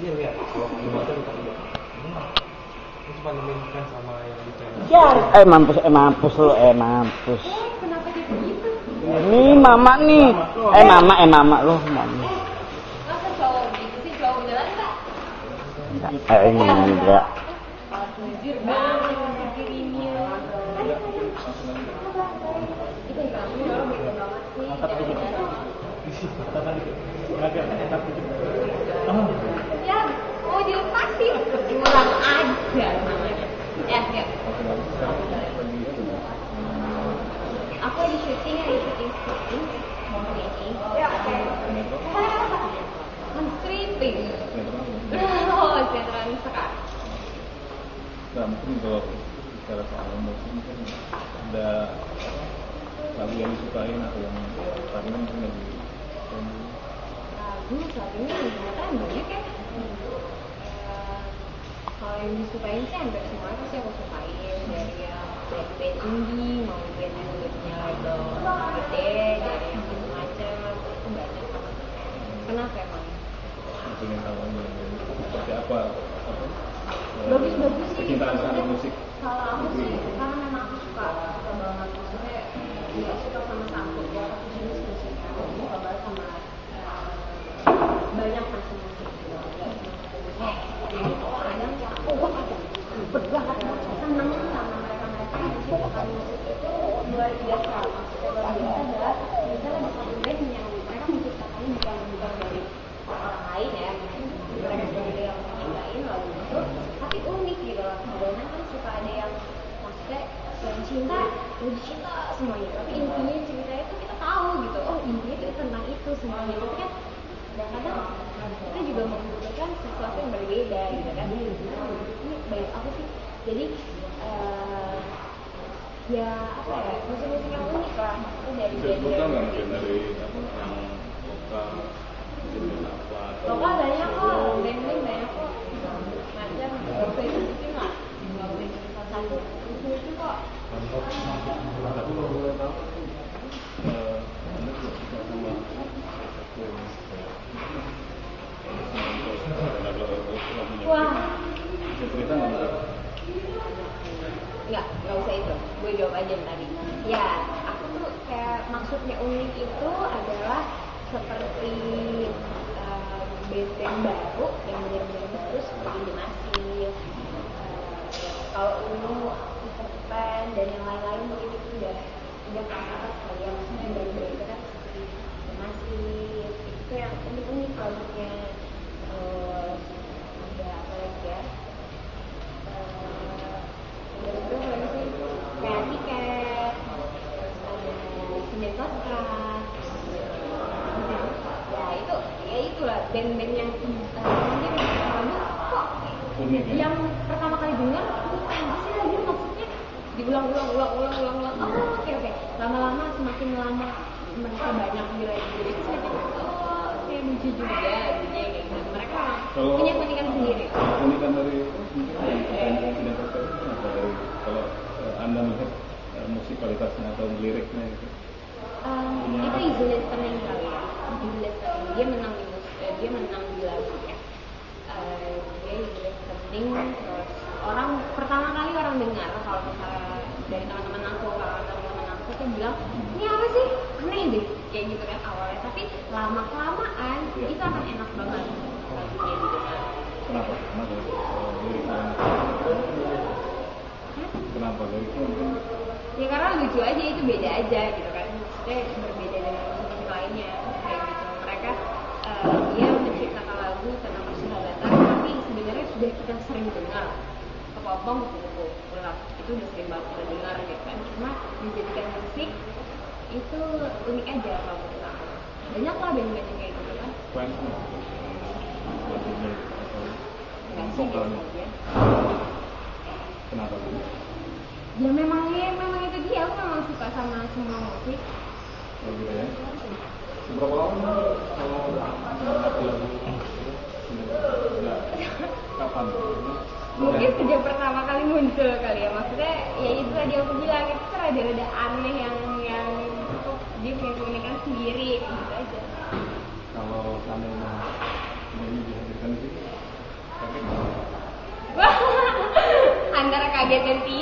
Iya lihat, kalau. Ini cuma sama yang channel. Ya, eh mampus, eh mampus lu, eh mampus. eh kenapa dia begitu Ini mama nih. Eh mama, eh mama lu, mama. Eh ini enggak. orang beda banget sih ya mau dilepasin kurang ajar namanya ya ya aku lagi syuting lagi syuting syuting hari ini ya oke men-stripping oh sinetron sekarang Nah, mungkin kalau bicara soal musik mungkin ada lagu yang disukain atau yang tadi mungkin lagi lagu ini ternyata banyak ya. Kalau yang disukain sih hampir semua pasti aku sukain. Dari yang band-band indie mau band yang punya label gede dari yang macam-macam itu banyak banget. Kenapa emang? Pengen tahu seperti apa apa eh, bagus-bagus sih. Musik. kalau aku sih karena memang aku suka suka banget. Maksudnya nggak suka sama satu. Ya aku jenis musik. Aku suka banget sama eh, banyak macam musik. Gitu kadang ya aku wah ribet banget. Seneng sama mereka mereka yang musik itu. Luar biasa. Maksudnya luar biasa. Adalah ada satu yang mereka menciptakannya bukan bukan dari orang lain ya mereka sendiri yang menciptain lagu itu tapi unik gitu loh kadang kan suka ada yang maksudnya yang cinta udah cinta semuanya. Tapi intinya cerita itu kita tahu gitu. Oh intinya itu tentang itu semuanya. Tapi kan kadang-kadang kita juga membutuhkan sesuatu yang berbeda gitu kan. Ini banyak apa sih? Jadi eh, ya apa ya musik-musik yang unik lah. Maksudnya dari nggak mungkin dari yang apa Lokal banyak kok, band-band banyak kok. Macam beberapa itu mungkin lah. Salah satu itu itu kok. Wah, nggak nggak, usah itu. Gue jawab aja yang. Ya, aku tuh kayak maksudnya unik itu adalah seperti band-band baru yang benar-benar baru seperti. Eh, kalau Ungu, Peter Pan dan yang lain-lain mungkin itu udah udah kelas atas kali ya maksudnya baru-baru itu kan seperti Massive itu yang unik-unik lagunya. Terus ada apa lagi ya? Eh, ada lagi sih kayak tiket ada Podcast ya itu ya itulah band-band yang eh, mungkin lagu kok Unik ya? yang pertama kali dengar apa sih lagi maksudnya diulang-ulang ulang-ulang ulang-ulang oh oke oke. Lama-lama semakin lama mereka banyak nilai diri. Itu semakin oh kayak lucu juga gitu kayak gitu. Mereka Kalau- punya keunikan sendiri. Keunikan dari mungkin yang yang tidak terkait itu apa dari kalau eh, anda melihat eh, musikalitasnya atau liriknya gitu. Um, itu kali ya dia menang di dia menang di lagu ya. Eh, dia terus orang pertama kali orang dengar kalau misalnya dari teman-teman aku kalau teman-teman aku tuh bilang ini apa sih? Aneh deh kayak gitu kan awalnya. Tapi lama kelamaan itu akan enak banget. Lagunya Kenapa? Kenapa? Kenapa liriknya mungkin? Ya karena lucu aja itu beda aja gitu kan. Maksudnya berbeda dengan musik lainnya kayak gitu. Mereka eh, dia menciptakan lagu tentang persahabatan tapi sebenarnya sudah kita sering dengar kupu ulang itu udah sering banget kita dengar gitu kan cuma dijadikan musik itu unik aja kalau menurut aku banyak lah band-band yang kayak gitu kan nggak? sih aja kenapa ya memang ya memang itu dia aku memang suka sama semua musik Oh gitu ya. Seberapa lama kalau lagu. Kapan? mungkin sejak pertama kali muncul kali ya. Maksudnya ya itu tadi aku bilang itu kan ada ada aneh yang yang dia punya keunikan sendiri gitu aja. Kalau kamu mau ini dihadirkan sih tapi antara kaget dan tidak.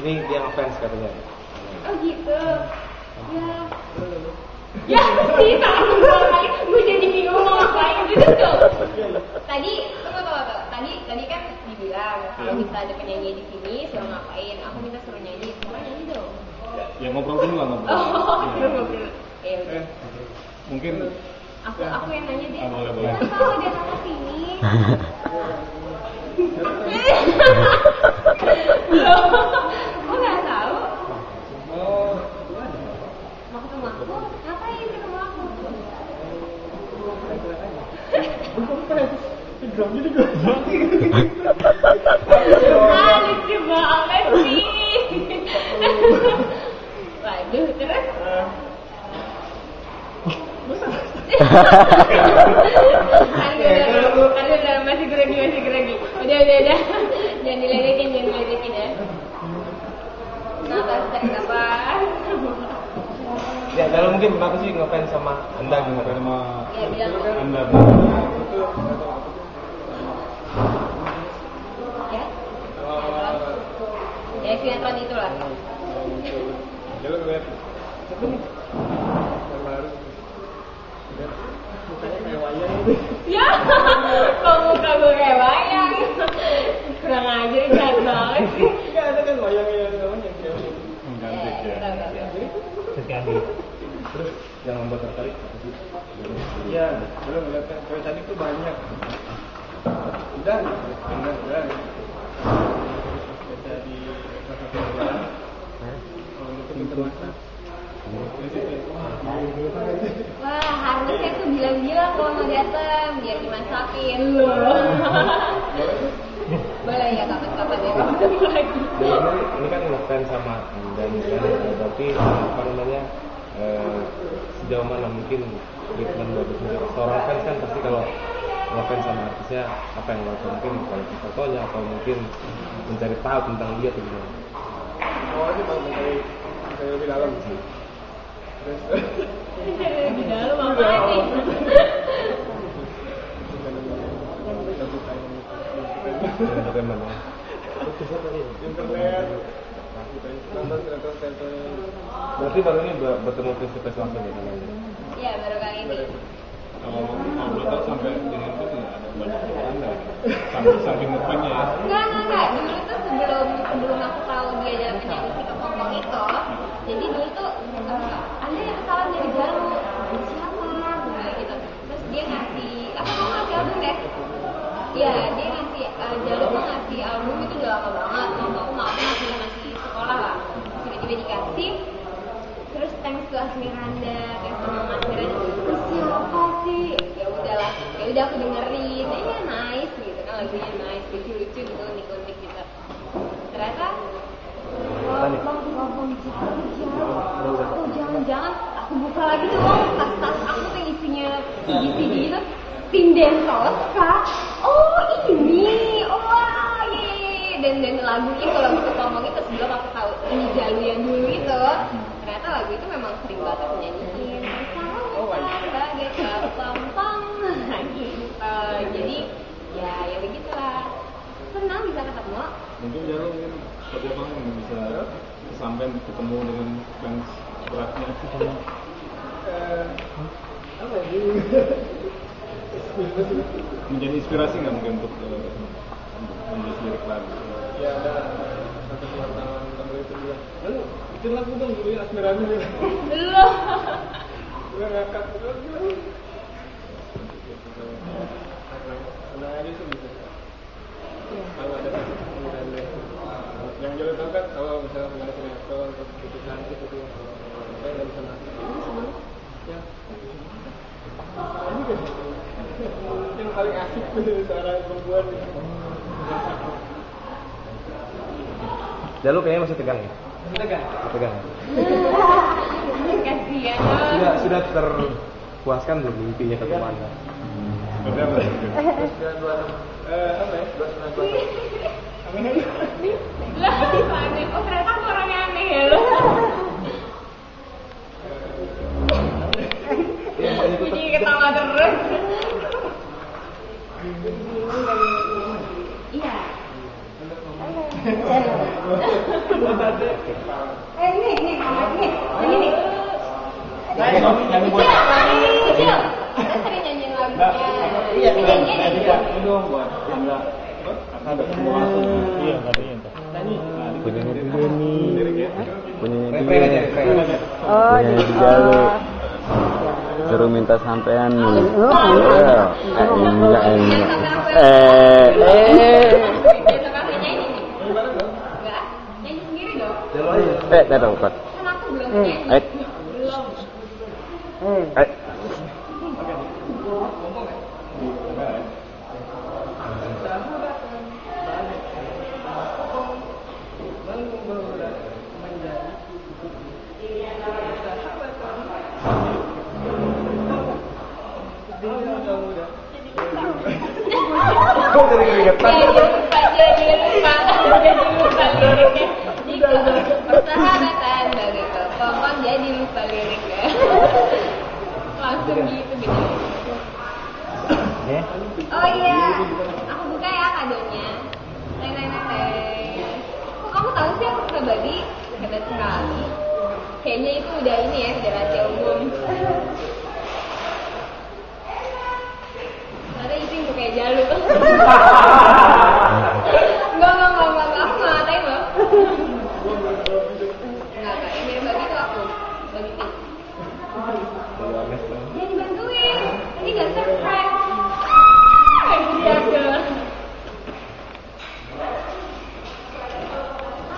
Ini dia ngefans katanya. Oh gitu. Ya. Ya sih, aku lagi. Gue jadi bingung mau ngapain duduk dong. Tadi, tunggu tunggu. Tadi tadi kan dibilang kalau bisa ada penyanyi di sini suruh ngapain. Aku minta suruh nyanyi, suruh nyanyi dong. Ya ngobrol dulu lah ngobrol. Oh, Iya. ngobrol. Ya udah. Eh, mungkin Aku aku yang nanya dia. Ah, boleh, boleh. Kenapa kalau dia datang sini? Nggak tahu? Mau ketemu aku? Ngapain ketemu aku? Ah, lucu banget sih. Waduh, terus? kan udah, masih grogi, masih. Udah, udah, udah. Jangan diledekin, jangan diledekin ya. Kenapa, sakit apa? Ya, kalau mungkin kenapa sih ngefans sama Anda gitu? sama Ya, bilang. Anda. Ya? Ya, sinetron itulah. Jalan lihat. Ya, kok muka gue kayak wayang. Kurang ajar, jahat banget sih. Enggak ada kan wayangnya yang namanya Mengganti ya. Sekali. Terus yang membuat tertarik apa sih? Iya, belum ngeliatnya. Cewek cantik tuh banyak. Udah, udah, udah. Baca di salah satu bulan. Kalau itu. Wah, harusnya tuh bilang-bilang kalau mau datang biar dimasakin loh. Boleh ya kapan-kapan ya lagi. Dan ini, ini kan ngefans sama Anda nih kan, Eh, apa namanya eh, sejauh mana mungkin treatment bagusnya seorang fans kan pasti kalau ngefans sama artisnya apa yang dilakukan mungkin kualitas fotonya atau mungkin mencari tahu tentang dia tuh gimana? Awalnya mau mencari mencari lebih dalam. Sih. Terus Di dalam apa nih? Entertainment ya internet berarti baru ini ber- bertemu face to face langsung ya namanya Ya baru kali ini. Kalau boleh tahu sampai dengan itu nggak ada banyak yang Anda. Sampai saking ngefannya ya. Enggak, enggak, enggak. Dulu tuh sebelum sebelum aku tahu dia adalah penyanyi si kepompong itu, jadi dulu tuh eh, Anda yang salah dari Jalu, siapa? Nah, gitu. Terus dia ngasih, apa tuh ngasih album deh? Iya, dia ngasih eh, Jalu tuh ngasih album itu udah lama banget. Waktu aku mau aku masih masih sekolah lah. Tiba-tiba dikasih, Asmiranda, thanks to Mama Asmiranda, terus siapa sih? Ya udahlah, ya udah aku dengerin, eh ya nice gitu kan lagunya nice, gitu, unik-unik gitu. Ternyata Oh, bang, bang, bang, jangan, oh jangan-jangan aku buka lagi tuh bang, tas-tas aku tuh isinya CD-CD gitu, sinden Tosca. Oh ini, oh iya, iya. dan dan lagunya kalau aku ngomong itu sebelum aku tahu ini Jalu yang dulu itu, ternyata lagu itu memang sering banget aku nyanyiin. Sebagai kepompong gitu. Jadi ya ya begitulah. Senang bisa ketemu. Mungkin Jalo mungkin seperti apa yang bisa sampai ketemu dengan fans beratnya. eh, ya Menjadi inspirasi nggak mungkin untuk untuk menulis lirik lagu? ya ada satu wartawan temen bilang lagu dong dulu ya Asmiranda Loh. gue ngakak kalau ada yang jalan tahu kalau misalnya mengenai sinetron terus itu itu saya nggak bisa ya ini kan yang paling asik tuh seorang perempuan Jalu kayaknya masih tegang ya Pegang. Kasihan. Sudah sudah terpuaskan belum mimpinya ke mana? Udah, udah. Eh, apa ya? Amin aja. Lah, aneh. Oh, ternyata aku orangnya aneh ya lo. Jadi ketawa terus. Iya. Eh, ini, ini, ini, ini, ini. Kecil, kecil. Kita sering nyanyiin lagunya. Iya, Ini nyanyiin nanti ini. buat ini dong buat tangga. Ada semua langsung. Iya, katanya entar. Nih. Punyanya dia. Oh, Punyanya. Suruh minta sampean nih. Eh, enggak, enggak. Eh, eh. Eh, taruh, Pak. Kan nyanyi. Eh, Belum. eh. Kok jadi lupa. Kayaknya itu udah ini ya, umum. Itu kayak jalu. Enggak, enggak, enggak, enggak, enggak. Aku nggak ngatain loh. Enggak, enggak. Yang mirip babi itu aku. Babi pink. Ya dibantuin. Ini gak surprise. Ah, jaga.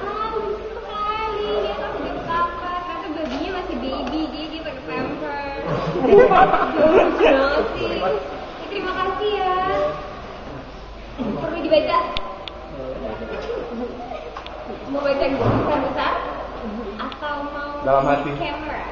Ah, lucu sekali. Dia kan udah betapa. Ternyata babinya masih baby. Jadi dia pakai pamper. Lucu banget sih. Ya, terima kasih ya. Perlu dibaca. Mau baca besar besar? Atau mau Dalam hati. Camera.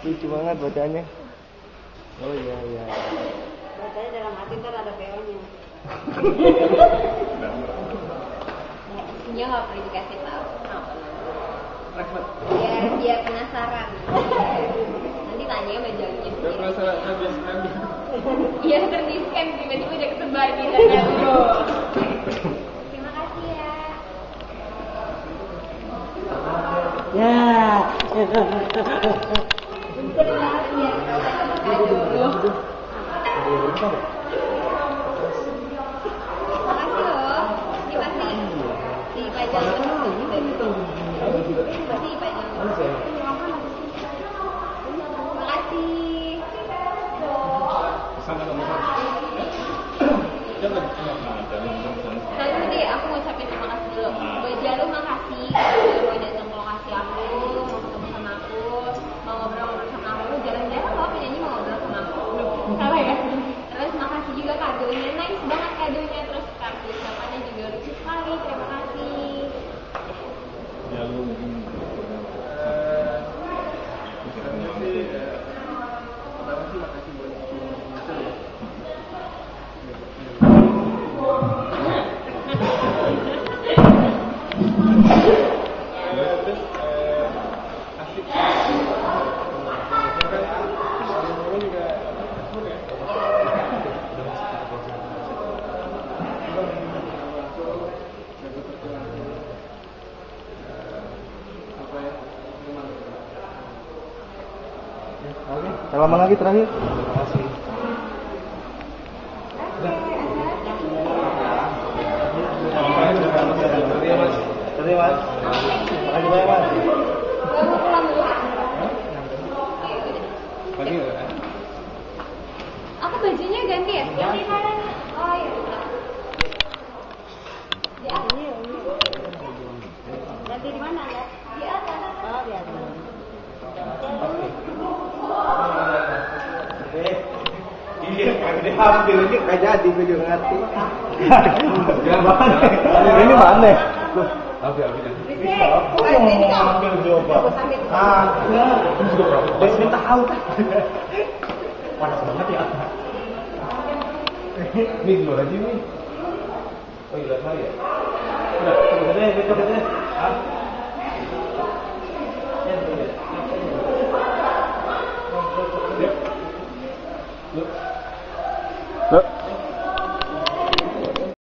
lucu banget bacanya. Oh iya iya. Bacanya dalam hati ntar ada PO-nya. Isinya nggak perlu dikasih tahu. Biar dia penasaran. Nanti tanya sama penasaran nabi nabi. Iya terdiskan tiba-tiba udah kesebar di sana dulu. Terima kasih ya. Ya. Terima kasih ya. Makasih loh. Ini Lama ngerti. Ini mana? Oke, oke. Bisa. Ah, iya. tahu? Panas banget ya. Ini dulu aja ini. Oh, iya saya. Udah. Ya, ya, ah. Look.